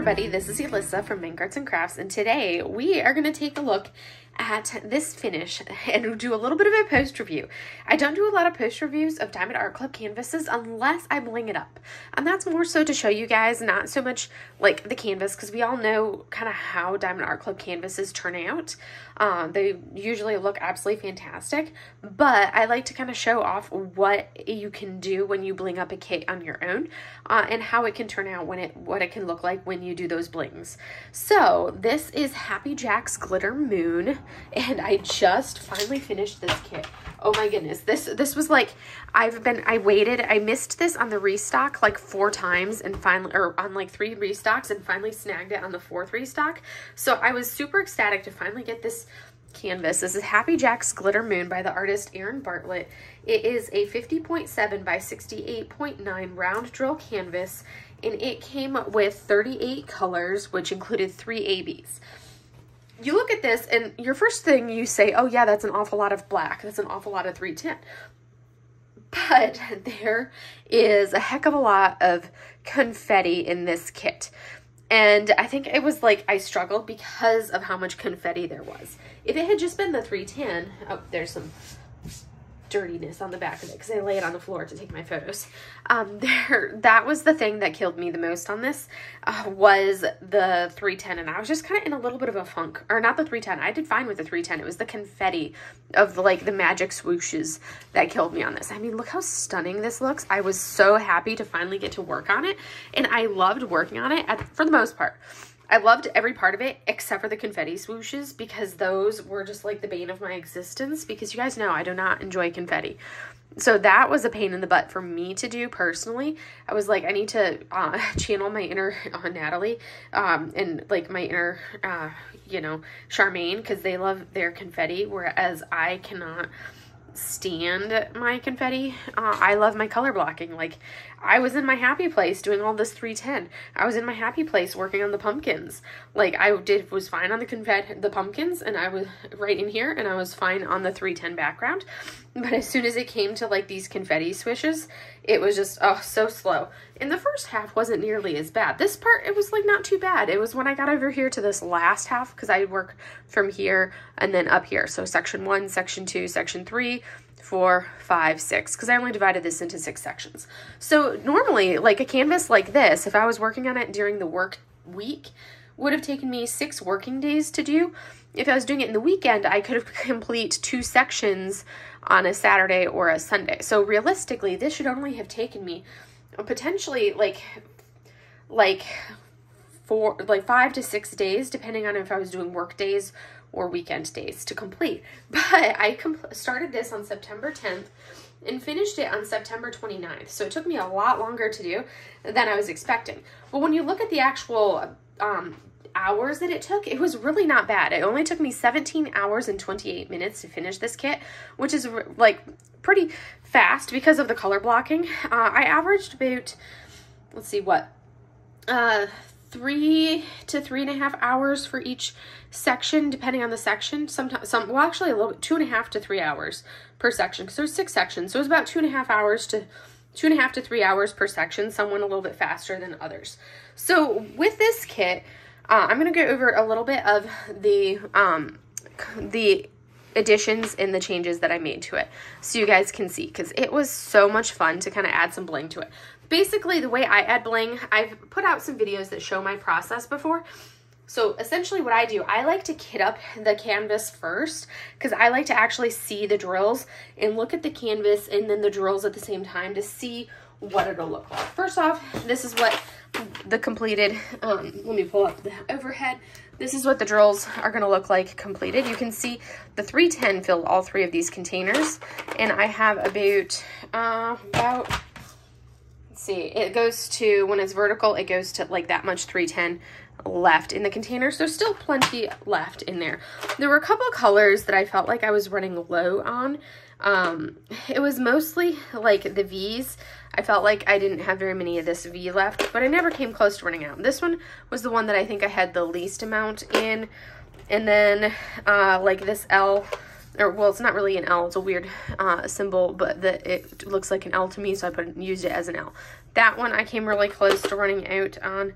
everybody, this is Elisa from Menck Arts and Crafts, and today we are going to take a look at this finish and do a little bit of a post review. I don't do a lot of post reviews of Diamond Art Club canvases unless I bling it up. And that's more so to show you guys, not so much like the canvas, because we all know kind of how Diamond Art Club canvases turn out. Uh, they usually look absolutely fantastic, but I like to kind of show off what you can do when you bling up a kit on your own uh, and how it can turn out when it, what it can look like when you do those blings. So this is Happy Jack's Glitter Moon and I just finally finished this kit. Oh my goodness. This this was like I've been I waited. I missed this on the restock like four times and finally or on like three restocks and finally snagged it on the fourth restock. So I was super ecstatic to finally get this canvas. This is Happy Jack's Glitter Moon by the artist Aaron Bartlett. It is a 50.7 by 68.9 round drill canvas and it came with 38 colors which included three ABs you look at this and your first thing you say, oh yeah, that's an awful lot of black. That's an awful lot of 310. But there is a heck of a lot of confetti in this kit. And I think it was like I struggled because of how much confetti there was. If it had just been the 310, oh, there's some dirtiness on the back of it because I lay it on the floor to take my photos. Um, there, that was the thing that killed me the most on this uh, was the 310, and I was just kind of in a little bit of a funk, or not the 310. I did fine with the 310. It was the confetti of the, like the magic swooshes that killed me on this. I mean, look how stunning this looks. I was so happy to finally get to work on it, and I loved working on it at, for the most part. I loved every part of it except for the confetti swooshes because those were just like the bane of my existence because you guys know I do not enjoy confetti. So that was a pain in the butt for me to do personally. I was like, I need to uh, channel my inner uh, Natalie um, and like my inner, uh, you know, Charmaine because they love their confetti, whereas I cannot stand my confetti. Uh, I love my color blocking. Like, I was in my happy place doing all this 310. I was in my happy place working on the pumpkins. Like, I did was fine on the confetti, the pumpkins, and I was right in here, and I was fine on the 310 background. But as soon as it came to like these confetti swishes, it was just oh so slow. And the first half wasn't nearly as bad. This part it was like not too bad. It was when I got over here to this last half because I work from here and then up here. So section one, section two, section three, four, five, six, because I only divided this into six sections. So normally, like a canvas like this, if I was working on it during the work week, would have taken me six working days to do. If I was doing it in the weekend, I could have complete two sections on a Saturday or a Sunday. So realistically, this should only have taken me potentially like like four like 5 to 6 days depending on if I was doing work days or weekend days to complete. But I started this on September 10th and finished it on September 29th. So it took me a lot longer to do than I was expecting. But when you look at the actual um, hours that it took, it was really not bad. It only took me 17 hours and 28 minutes to finish this kit, which is like pretty fast because of the color blocking. Uh, I averaged about, let's see what, uh, three to three and a half hours for each section, depending on the section. Sometimes, some, well, actually a little bit, two and a half to three hours per section because there's six sections. So it was about two and a half hours to two and a half to three hours per section. Some went a little bit faster than others. So with this kit, uh, I'm going to go over a little bit of the, um, the additions and the changes that I made to it so you guys can see because it was so much fun to kind of add some bling to it. Basically, the way I add bling, I've put out some videos that show my process before. So essentially what I do, I like to kit up the canvas first because I like to actually see the drills and look at the canvas and then the drills at the same time to see what it'll look like. First off, this is what the completed, um, let me pull up the overhead. This is what the drills are gonna look like completed. You can see the 310 filled all three of these containers. And I have about, uh, about, let's see, it goes to, when it's vertical, it goes to like that much 310 left in the containers. There's still plenty left in there. There were a couple colors that I felt like I was running low on. Um, it was mostly like the V's. I felt like I didn't have very many of this V left, but I never came close to running out. This one was the one that I think I had the least amount in. And then uh, like this L, or well, it's not really an L, it's a weird uh, symbol, but the, it looks like an L to me, so I put used it as an L. That one I came really close to running out on.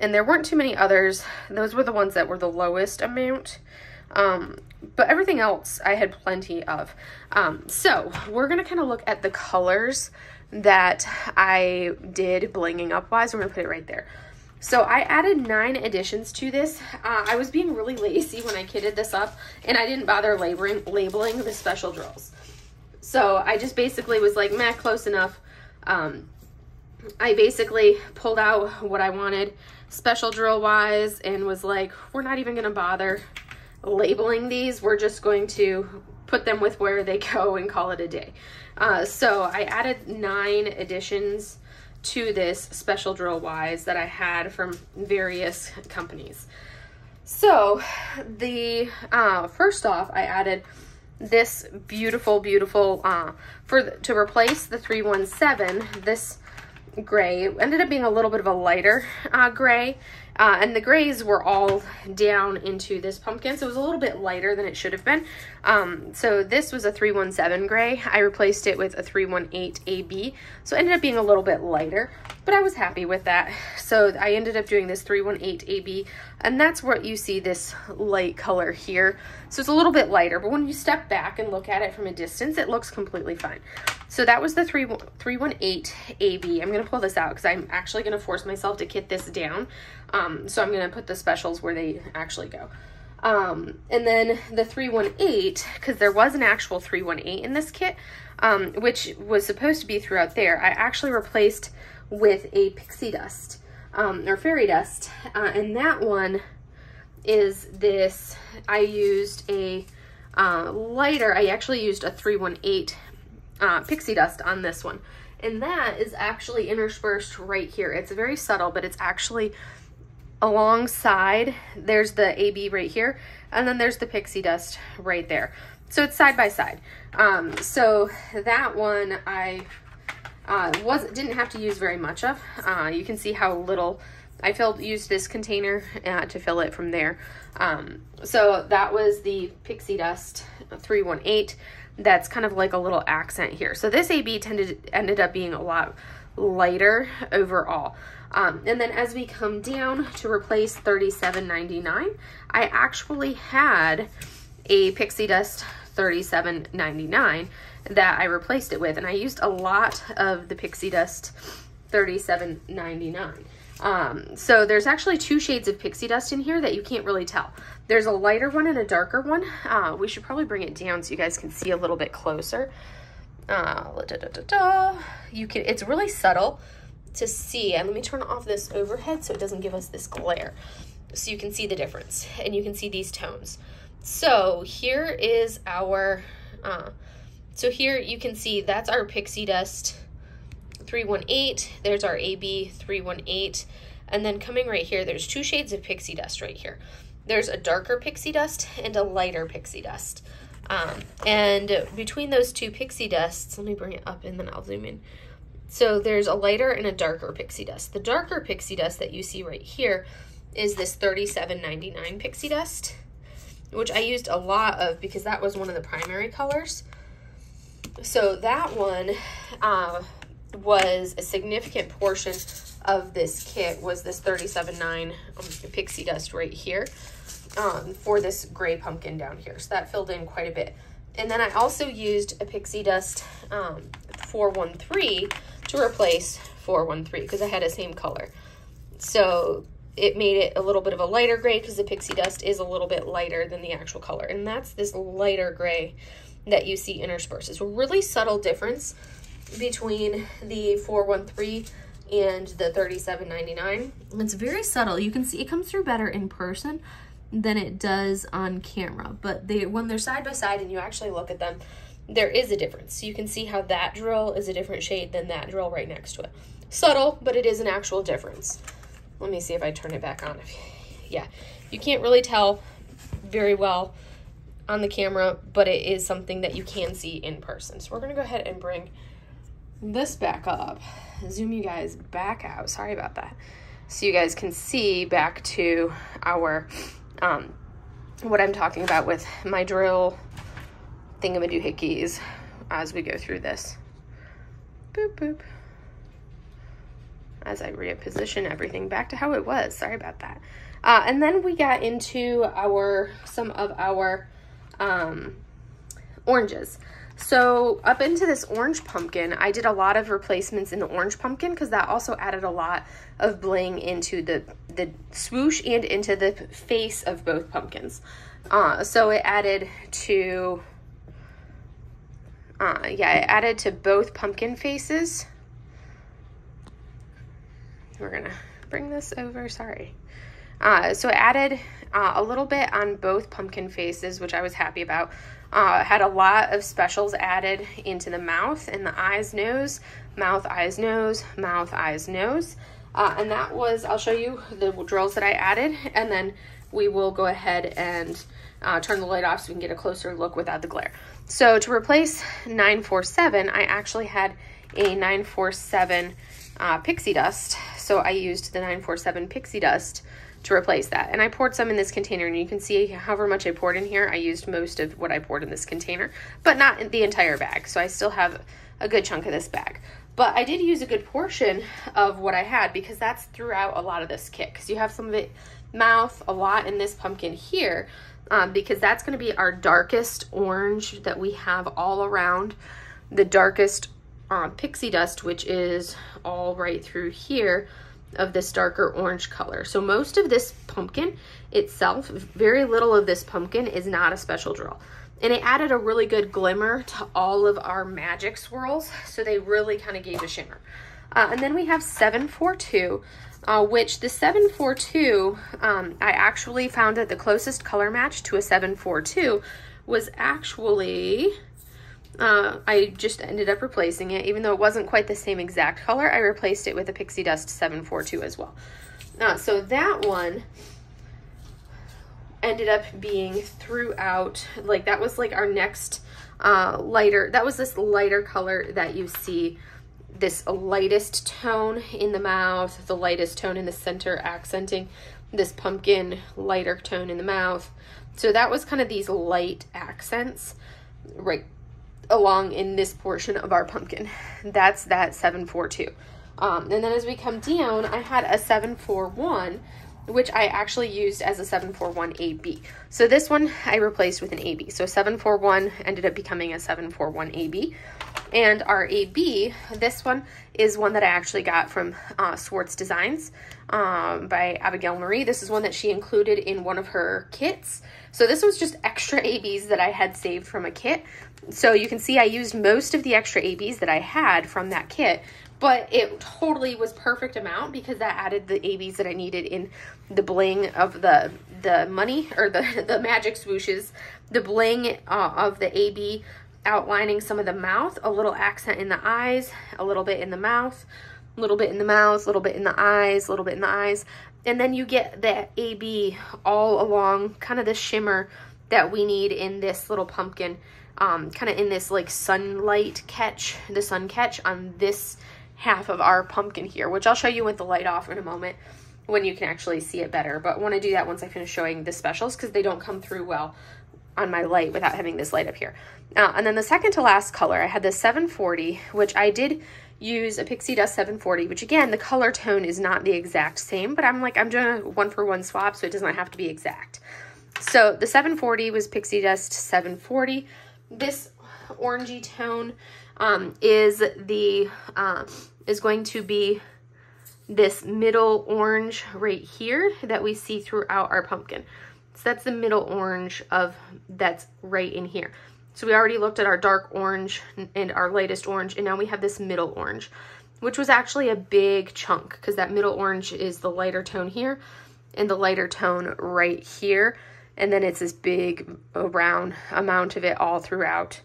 and there weren't too many others. Those were the ones that were the lowest amount. Um, but everything else I had plenty of. Um, so we're going to kind of look at the colors that I did blinging up wise. We're going to put it right there. So I added nine additions to this. Uh, I was being really lazy when I kitted this up and I didn't bother labeling, labeling the special drills. So I just basically was like, meh, close enough. Um, I basically pulled out what I wanted special drill wise and was like, we're not even going to bother labeling these. We're just going to put them with where they go and call it a day. Uh, so I added nine additions to this special drill wise that I had from various companies. So the uh, first off, I added this beautiful, beautiful, uh, for to replace the 317, this gray ended up being a little bit of a lighter uh, gray uh, and the grays were all down into this pumpkin, so it was a little bit lighter than it should have been. Um, so this was a 317 gray. I replaced it with a 318 AB, so it ended up being a little bit lighter, but I was happy with that. So I ended up doing this 318 AB, and that's what you see this light color here. So it's a little bit lighter, but when you step back and look at it from a distance, it looks completely fine. So that was the 3, 318 AB. I'm going to pull this out because I'm actually going to force myself to kit this down. Um, so I'm going to put the specials where they actually go. Um, and then the 318, because there was an actual 318 in this kit, um, which was supposed to be throughout there, I actually replaced with a pixie dust, um, or fairy dust. Uh, and that one is this, I used a uh, lighter, I actually used a 318 uh, pixie dust on this one. And that is actually interspersed right here. It's very subtle, but it's actually alongside, there's the AB right here, and then there's the pixie dust right there. So it's side by side. Um, so that one I uh, was didn't have to use very much of. Uh, you can see how little I filled used this container uh, to fill it from there. Um, so that was the pixie dust 318. That's kind of like a little accent here. So this AB tended ended up being a lot lighter overall. Um, and then as we come down to replace 37.99, I actually had a Pixie Dust 37.99 that I replaced it with. And I used a lot of the Pixie Dust 37.99. Um, so there's actually two shades of pixie dust in here that you can't really tell. There's a lighter one and a darker one. Uh, we should probably bring it down so you guys can see a little bit closer. Uh, da, da, da, you can, it's really subtle to see. And let me turn off this overhead so it doesn't give us this glare. So you can see the difference and you can see these tones. So here is our, uh, so here you can see that's our Pixie Dust 318. There's our AB 318. And then coming right here, there's two shades of Pixie Dust right here. There's a darker Pixie Dust and a lighter Pixie Dust. Um, and between those two Pixie Dusts, let me bring it up and then I'll zoom in. So there's a lighter and a darker pixie dust. The darker pixie dust that you see right here is this 37.99 pixie dust, which I used a lot of because that was one of the primary colors. So that one uh, was a significant portion of this kit was this 37.9 um, pixie dust right here um, for this gray pumpkin down here. So that filled in quite a bit. And then I also used a pixie dust um, 413 to replace 413 because I had the same color. So it made it a little bit of a lighter gray because the pixie dust is a little bit lighter than the actual color. And that's this lighter gray that you see interspersed. It's a really subtle difference between the 413 and the 37.99. It's very subtle. You can see it comes through better in person than it does on camera. But they when they're side by side and you actually look at them, there is a difference. You can see how that drill is a different shade than that drill right next to it. Subtle, but it is an actual difference. Let me see if I turn it back on. Yeah, you can't really tell very well on the camera, but it is something that you can see in person. So we're gonna go ahead and bring this back up. Zoom you guys back out. Sorry about that. So you guys can see back to our, um, what I'm talking about with my drill thingamadoohickeys as we go through this. Boop, boop. as I reposition everything back to how it was. Sorry about that. Uh, and then we got into our some of our um, oranges. So up into this orange pumpkin, I did a lot of replacements in the orange pumpkin because that also added a lot of bling into the, the swoosh and into the face of both pumpkins. Uh, so it added to, uh, yeah, it added to both pumpkin faces. We're gonna bring this over, sorry. Uh, so it added uh, a little bit on both pumpkin faces, which I was happy about. Uh, had a lot of specials added into the mouth and the eyes, nose, mouth, eyes, nose, mouth, eyes, nose. Uh, and that was, I'll show you the drills that I added, and then we will go ahead and uh, turn the light off so we can get a closer look without the glare. So to replace 947, I actually had a 947 uh, pixie dust. So I used the 947 pixie dust to replace that. And I poured some in this container and you can see however much I poured in here, I used most of what I poured in this container, but not the entire bag. So I still have a good chunk of this bag. But I did use a good portion of what I had because that's throughout a lot of this kit. Because you have some of it mouth, a lot in this pumpkin here, um, because that's going to be our darkest orange that we have all around. The darkest uh, pixie dust, which is all right through here of this darker orange color. So most of this pumpkin itself, very little of this pumpkin is not a special drill. And it added a really good glimmer to all of our magic swirls. So they really kind of gave a shimmer. Uh, and then we have 742, uh, which the 742, um, I actually found that the closest color match to a 742 was actually uh, I just ended up replacing it. Even though it wasn't quite the same exact color, I replaced it with a Pixie Dust 742 as well. Uh, so that one ended up being throughout, like that was like our next uh, lighter, that was this lighter color that you see this lightest tone in the mouth, the lightest tone in the center accenting this pumpkin lighter tone in the mouth. So that was kind of these light accents right along in this portion of our pumpkin. That's that 742. Um, and then as we come down, I had a 741, which I actually used as a 741 AB. So this one I replaced with an AB. So 741 ended up becoming a 741 AB. And our AB, this one is one that I actually got from uh, Swartz Designs um, by Abigail Marie. This is one that she included in one of her kits. So this was just extra ABs that I had saved from a kit. So you can see I used most of the extra ABs that I had from that kit, but it totally was perfect amount because that added the ABs that I needed in the bling of the the money or the, the magic swooshes, the bling uh, of the AB outlining some of the mouth, a little accent in the eyes, a little bit in the mouth, a little bit in the mouth, a little bit in the eyes, a little bit in the eyes. And then you get the AB all along, kind of the shimmer that we need in this little pumpkin, um, kind of in this like sunlight catch, the sun catch on this half of our pumpkin here, which I'll show you with the light off in a moment when you can actually see it better. But I want to do that once I finish showing the specials because they don't come through well on my light without having this light up here. Uh, and then the second to last color, I had the 740, which I did use a Pixie Dust 740, which again, the color tone is not the exact same, but I'm like, I'm doing a one for one swap, so it doesn't have to be exact. So the 740 was Pixie Dust 740. This orangey tone um, is the, uh, is going to be this middle orange right here that we see throughout our pumpkin. So that's the middle orange of that's right in here. So we already looked at our dark orange and our lightest orange, and now we have this middle orange, which was actually a big chunk because that middle orange is the lighter tone here and the lighter tone right here. And then it's this big round amount of it all throughout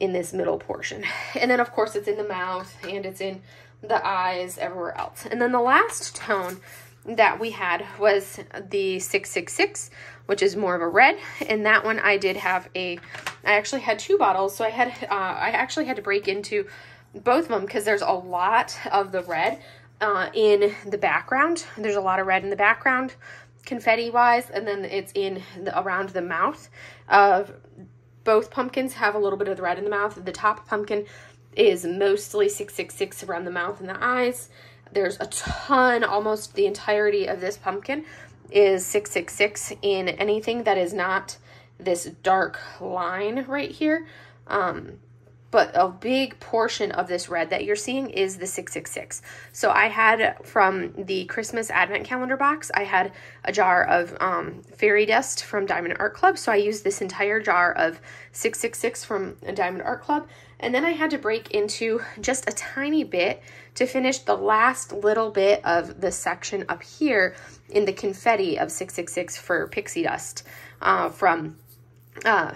in this middle portion. And then of course it's in the mouth and it's in the eyes everywhere else. And then the last tone that we had was the 666, which is more of a red. And that one I did have a, I actually had two bottles. So I had, uh, I actually had to break into both of them because there's a lot of the red uh, in the background. There's a lot of red in the background confetti wise and then it's in the, around the mouth of both pumpkins have a little bit of the red in the mouth the top pumpkin is mostly 666 around the mouth and the eyes there's a ton, almost the entirety of this pumpkin is 666 in anything that is not this dark line right here. Um, but a big portion of this red that you're seeing is the 666. So I had from the Christmas Advent Calendar box, I had a jar of um, fairy dust from Diamond Art Club. So I used this entire jar of 666 from Diamond Art Club. And then I had to break into just a tiny bit to finish the last little bit of the section up here in the confetti of 666 for pixie dust uh, from uh,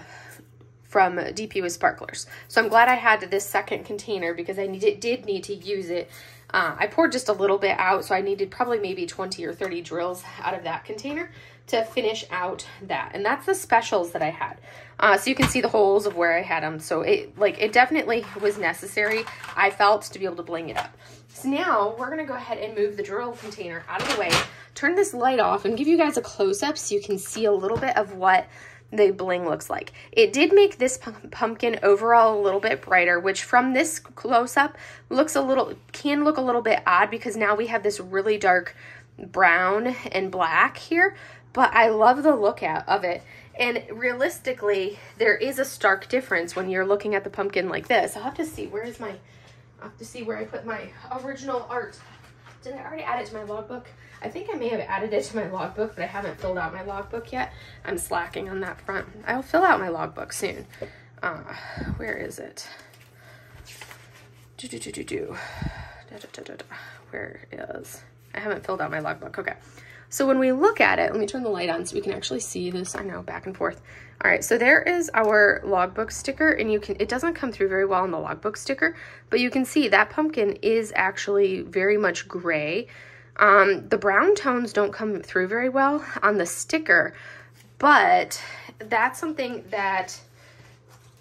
from DP with sparklers. So I'm glad I had this second container because I needed, did need to use it. Uh, I poured just a little bit out, so I needed probably maybe 20 or 30 drills out of that container to finish out that. And that's the specials that I had. Uh, so you can see the holes of where I had them. So it like it definitely was necessary, I felt, to be able to bling it up. So now we're going to go ahead and move the drill container out of the way, turn this light off, and give you guys a close-up so you can see a little bit of what the bling looks like. It did make this pumpkin overall a little bit brighter, which from this close-up looks a little, can look a little bit odd because now we have this really dark brown and black here, but I love the look of it. And realistically, there is a stark difference when you're looking at the pumpkin like this. I'll have to see, where is my, I'll have to see where I put my original art. Did I already add it to my logbook? I think I may have added it to my logbook, but I haven't filled out my logbook yet. I'm slacking on that front. I'll fill out my logbook soon. Uh, where is it? Do, do, do, do, do. Da, da, da, da, Where is... I haven't filled out my logbook. Okay. So when we look at it, let me turn the light on so we can actually see this. I know, back and forth. All right, so there is our logbook sticker, and you can, it doesn't come through very well on the logbook sticker, but you can see that pumpkin is actually very much gray. Um, the brown tones don't come through very well on the sticker, but that's something that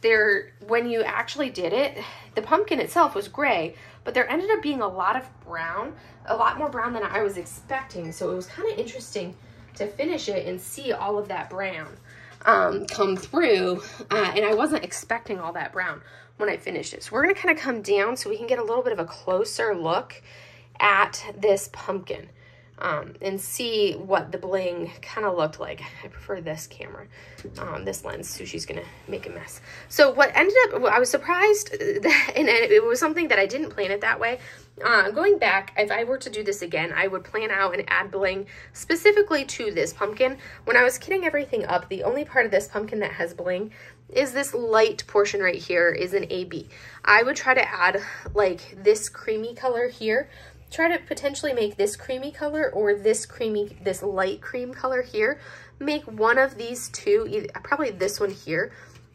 there, when you actually did it, the pumpkin itself was gray, but there ended up being a lot of brown, a lot more brown than I was expecting. So it was kind of interesting to finish it and see all of that brown um, come through. Uh, and I wasn't expecting all that brown when I finished it. So we're going to kind of come down so we can get a little bit of a closer look at this pumpkin um, and see what the bling kind of looked like. I prefer this camera, um, this lens. Sushi's going to make a mess. So what ended up, I was surprised, that, and it was something that I didn't plan it that way. Uh, going back, if I were to do this again, I would plan out and add bling specifically to this pumpkin. When I was kitting everything up, the only part of this pumpkin that has bling is this light portion right here is an AB. I would try to add like this creamy color here try to potentially make this creamy color or this creamy, this light cream color here. Make one of these two, probably this one here,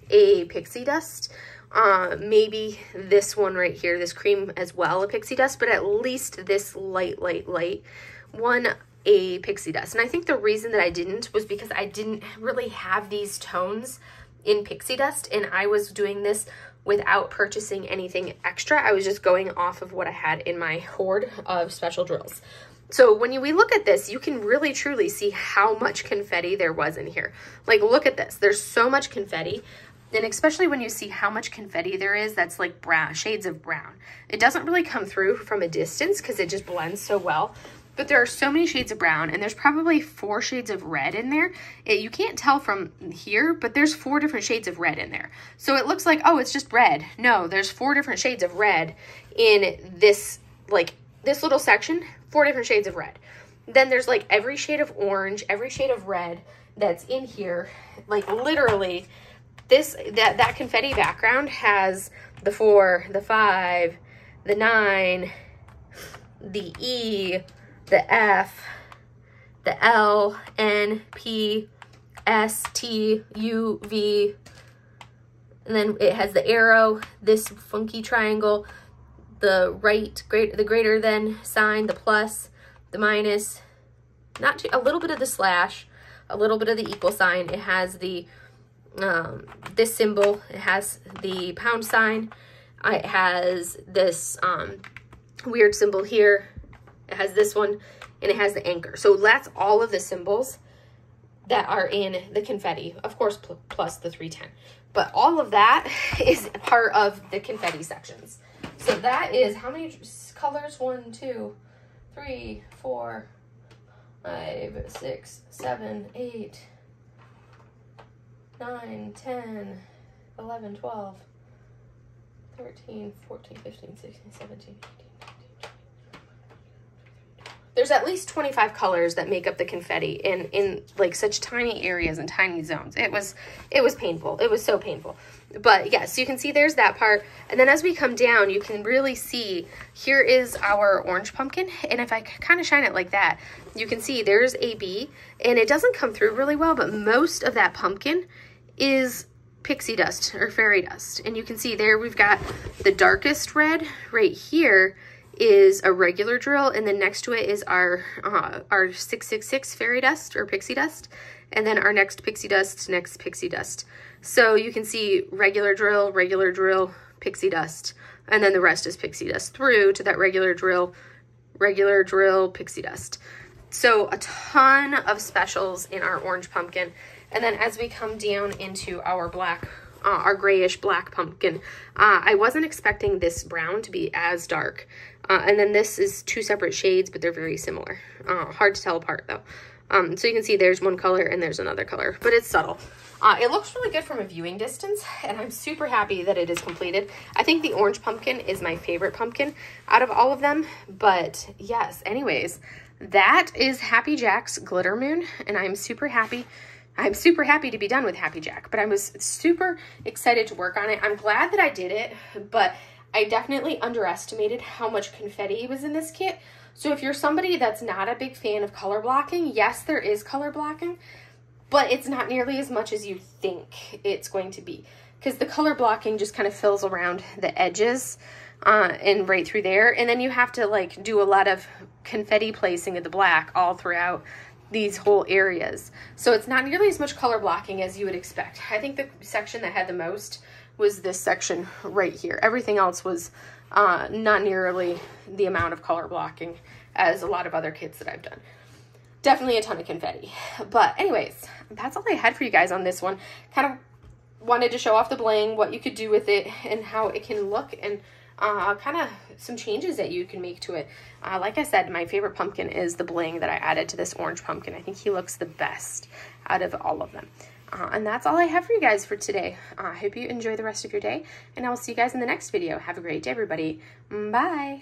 a pixie dust. Uh, maybe this one right here, this cream as well, a pixie dust, but at least this light, light, light one a pixie dust. And I think the reason that I didn't was because I didn't really have these tones in pixie dust and I was doing this without purchasing anything extra. I was just going off of what I had in my hoard of special drills. So when you, we look at this, you can really truly see how much confetti there was in here. Like, look at this. There's so much confetti. And especially when you see how much confetti there is, that's like brown, shades of brown. It doesn't really come through from a distance because it just blends so well but there are so many shades of brown and there's probably four shades of red in there. It, you can't tell from here, but there's four different shades of red in there. So it looks like, oh, it's just red. No, there's four different shades of red in this, like, this little section, four different shades of red. Then there's like every shade of orange, every shade of red that's in here. Like literally this, that, that confetti background has the four, the five, the nine, the E, the F, the L, N, P, S, T, U, V, and then it has the arrow, this funky triangle, the right, great, the greater than sign, the plus, the minus, not too, a little bit of the slash, a little bit of the equal sign. It has the, um, this symbol, it has the pound sign, it has this um, weird symbol here, it has this one, and it has the anchor. So that's all of the symbols that are in the confetti, of course, pl plus the 310. But all of that is part of the confetti sections. So that is, how many colors? One, two, three, four, five, six, seven, eight, nine, ten, eleven, twelve, thirteen, fourteen, fifteen, sixteen, seventeen, eighteen there's at least 25 colors that make up the confetti in in like such tiny areas and tiny zones. It was it was painful. It was so painful. But yes you can see there's that part. And then as we come down you can really see here is our orange pumpkin. And if i kind of shine it like that you can see there's AB and it doesn't come through really well but most of that pumpkin is pixie dust or fairy dust. And you can see there we've got the darkest red right here is a regular drill, and then next to it is our uh, our 666 fairy dust or pixie dust, and then our next pixie dust, next pixie dust. So you can see regular drill, regular drill, pixie dust, and then the rest is pixie dust through to that regular drill, regular drill, pixie dust. So a ton of specials in our orange pumpkin. And then as we come down into our black uh, our grayish black pumpkin. Uh, I wasn't expecting this brown to be as dark. Uh, and then this is two separate shades, but they're very similar. Uh, hard to tell apart though. Um, so you can see there's one color and there's another color, but it's subtle. Uh, it looks really good from a viewing distance, and I'm super happy that it is completed. I think the orange pumpkin is my favorite pumpkin out of all of them, but yes, anyways, that is Happy Jack's Glitter Moon, and I'm super happy I'm super happy to be done with Happy Jack, but I was super excited to work on it. I'm glad that I did it, but I definitely underestimated how much confetti was in this kit. So if you're somebody that's not a big fan of color blocking, yes, there is color blocking, but it's not nearly as much as you think it's going to be because the color blocking just kind of fills around the edges uh, and right through there. And then you have to like do a lot of confetti placing of the black all throughout these whole areas. So it's not nearly as much color blocking as you would expect. I think the section that had the most was this section right here. Everything else was uh, not nearly the amount of color blocking as a lot of other kits that I've done. Definitely a ton of confetti. But anyways, that's all I had for you guys on this one. Kind of wanted to show off the bling, what you could do with it, and how it can look, and uh, kind of some changes that you can make to it. Uh, like I said, my favorite pumpkin is the bling that I added to this orange pumpkin. I think he looks the best out of all of them. Uh, and that's all I have for you guys for today. Uh, I hope you enjoy the rest of your day, and I will see you guys in the next video. Have a great day, everybody. Bye.